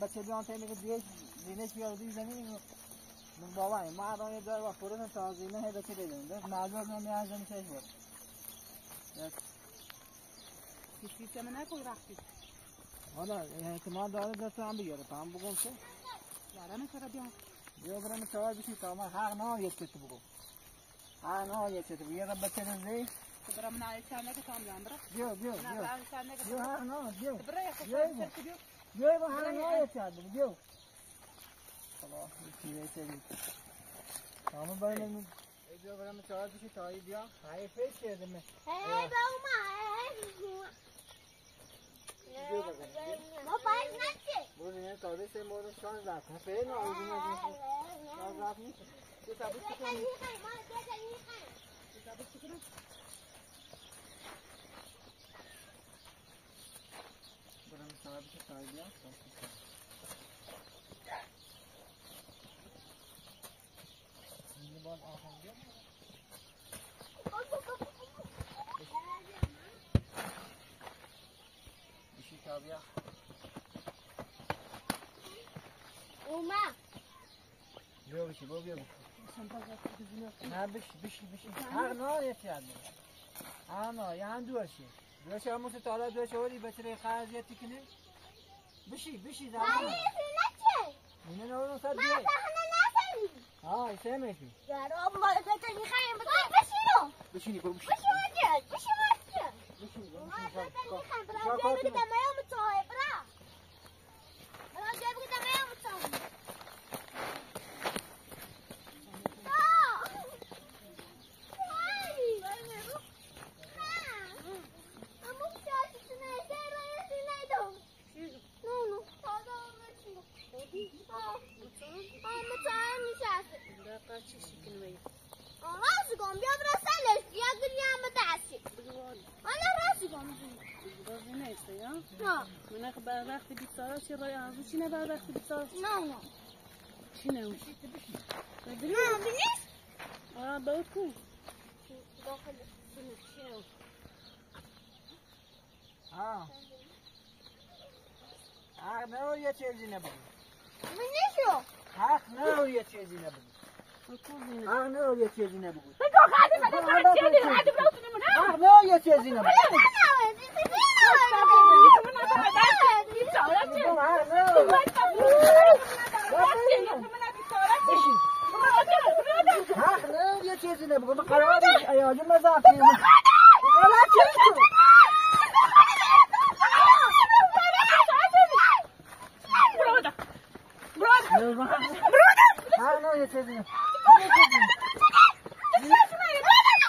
بچه بیان تا میگه دیگه دینش بیاد دیگه زمین من بابا ما الان یه دار با فرون تازه نه هی بچه بدیم بس معلومه من میازم چه بود سیستم نکن رفتی حالا احتمال داره دست هم بگیره هم بگم چه لرمه چرا بیام بیا برم سوال بشی تا من حق نه یک چه بگم حق نه یک چه بگم یه رب بچه رزی تو برم نه چند که تام جان برا بیا بیا نه بیا نه چند که بیا حق نه بیا برا یه بیا خوش بیا. سر بیو بیا با حق Ama ben onu... Ece buramı çağırdı ki tayı diyor. Hayır fes yedi mi? Hey be uma hey. Baba nasıl? Bu ne tabii sen bu arada şans zaten. Fe ne oldu ne? Şans zaten. Bu tabii ki. Bu tabii ki. Bu tabii ki. Buramı çağırdı ki tayı diyor. تا بیا بیا بشی بیا بیا نه بشی بشی بشی هر نه یه چیز هر نه یه هم دو شی دو شی همون تا حالا دو شی ولی بچه خرجیتی کنه بشی بشی زمان اینه نه Ha, is je niet? Ja, rommelde het niet, niet, hè? Wat is hier? Wie is? بعد وقت بیچاره چی رای آزو چی نه بعد وقت بیچاره چی نه اون؟ آه باید کو. ها حق نه یه چیزی نبود. حق نه یه چیزی نبود. حق نه یه چیزی نبود. حق نه یه چیزی نبود حق نه یه چیزی نبود. içerisinde bu. Bu karavan ayağını mazafiyim. Karavan çıktı. Burada. Burada. Burada. Ha ne içerisinde?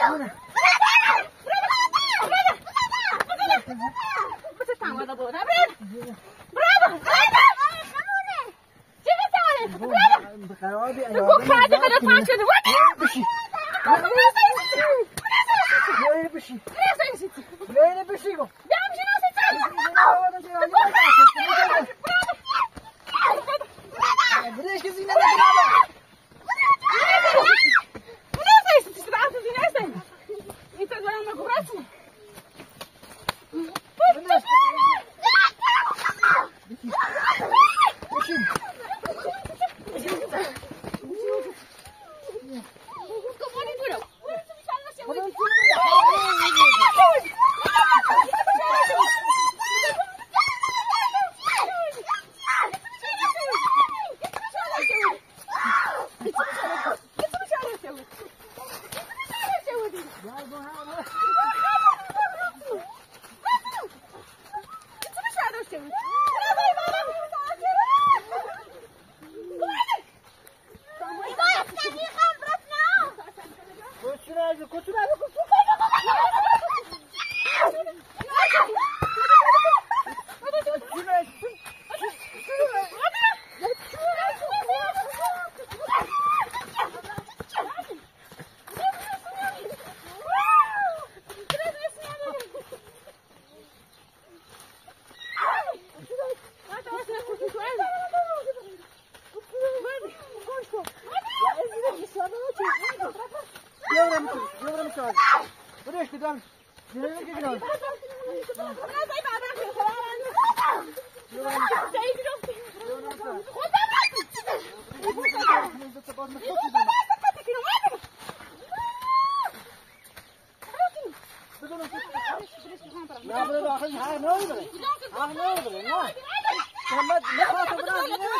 Burada. Burada. Böyle bir şey yok. Benim için nasıl sen? Buraya kızın ne de Y'all gonna have Gedan. Gedan. Ja, maar dat is haar nodig. Haar nodig, ja. Maar met gaat het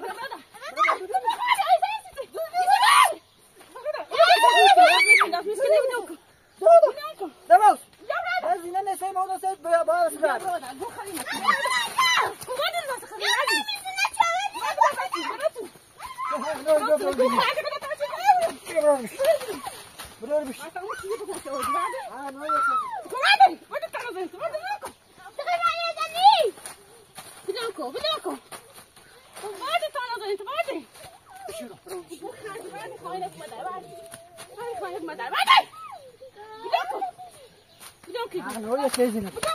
大事な。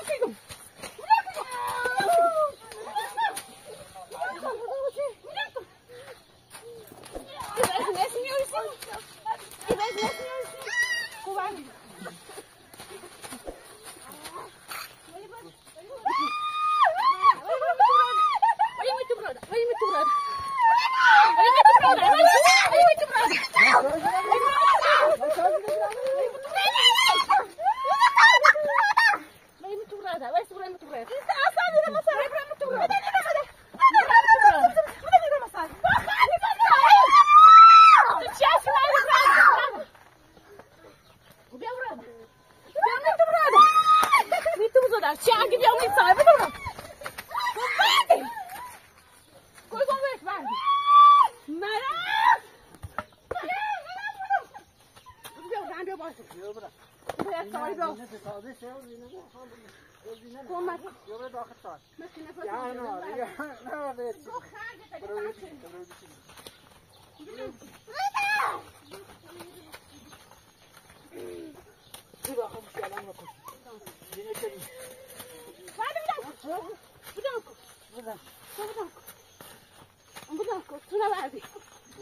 jeg tar det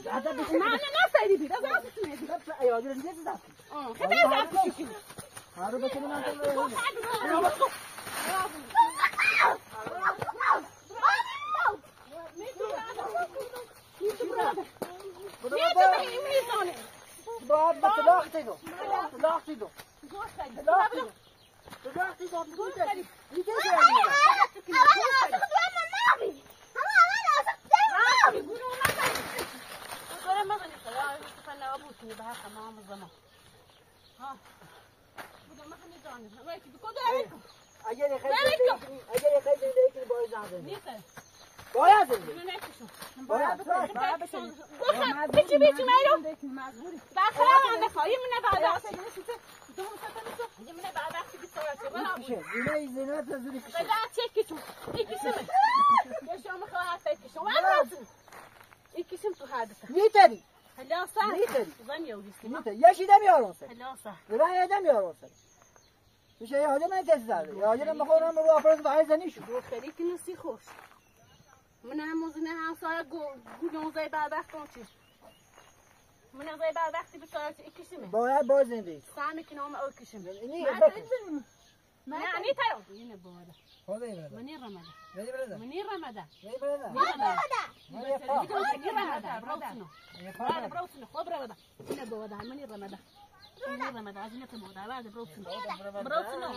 Hadi bakalım. Mama nasıl edildi? Nasıl edildi? Ayol, yürüyeceğiz zaten. Hı, hadi zaten. بها تمام الزمان ها Vem quando é rico. Aí ele quer dizer, aí ele quer dizer que boy zaten. Niye? باید باید بخواه بچی بیچی میرو بخواه هم بخواه یه منه بعد وقتی یه منه بعد وقتی بیتارتی بلا بود اینه ای زینات از اونی کشم بده چکی تو یکیشم یشم بخواه حتی یکیشم ولی یکیشم تو حادثه میتری هلا سه میتری زن یوگیستی میتری یشی دمیار آسر هلا سه راه دمیار آسر میشه یه حاجه من زده یه حاجه من خورم رو آفرز و عیزه نیشو خیلی که نسی خوش. من هم نه هم سایه گودون زی کن چیز. من زی بدبختی به سایه اکشیمه باید باز زندگی سامی که نام او کشیمه. من منی ترو اینه باده منی رمضان. مني رمضان. مني رمضان مني رمضان مني رمضان منی رمضان. Bravo da.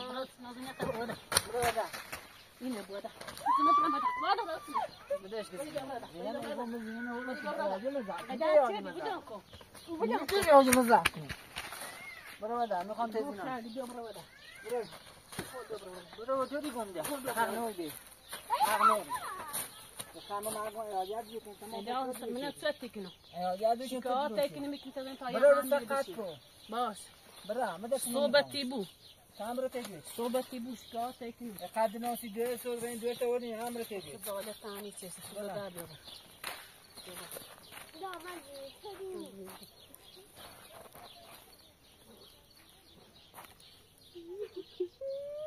Bravo da. من تسكنه شكوى تكن مكن تدن طايا برا رسقاتكو باش برا مدى صوبة تيبو تامرة تجي صوبة تيبو شكوى تكن قد ناسي دوس وبين دوس ورني عامرة تجي بقولة ثاني تجي برا برا لا ما تجي Thank you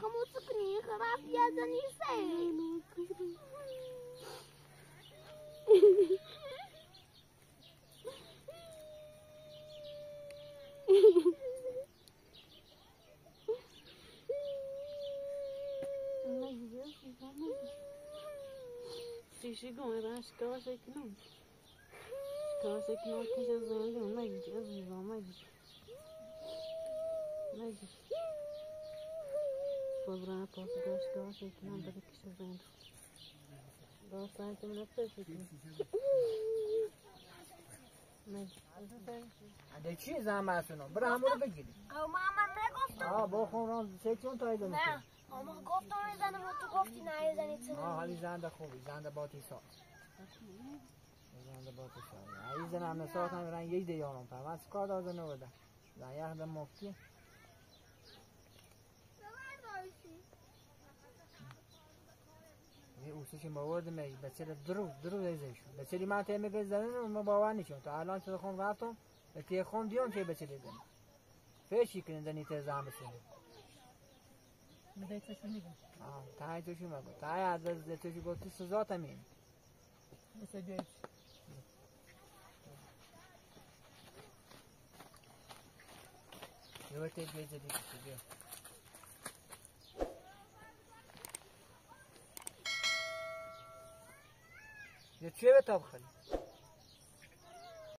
como книга, раз я за не сей. Se chegam, eu acho que eu achei que não. Acho que eu achei que não, é que Jesus, mas Jesus, mas Jesus. Mas Jesus. A posse, eu acho que ela achei que não, para que está vendo. Nossa, ai, tem uma pessoa aqui. Mas, ده چی زحمت اونا برو همون رو بگیری Oh, mama, نگفتم. آه با خون رام سه چون تایده نه می‌کنی ماما گفتم می‌زنم و تو گفتی نه یه زنی تو آه حالی زنده خوبی زنده باتی سال زنده باتی سال ای زن همه ساعت هم رنگ یک دیارم پر من کار دازه نوده زن یه مفتی اوسش باورد می بچه درو درو بچه دی من تیمه زدن ما باور نیشون تا الان چه خون رفتم؟ تی خون دیون چه بچه دیدن فیشی کنن دنی ته زن بسنه. بدأت تسمعني آه تای توشی مگو تای از از توشی گفتی سزا تمین بس جايش یه وقتی بیه جدی کسی זה צוות אבחן.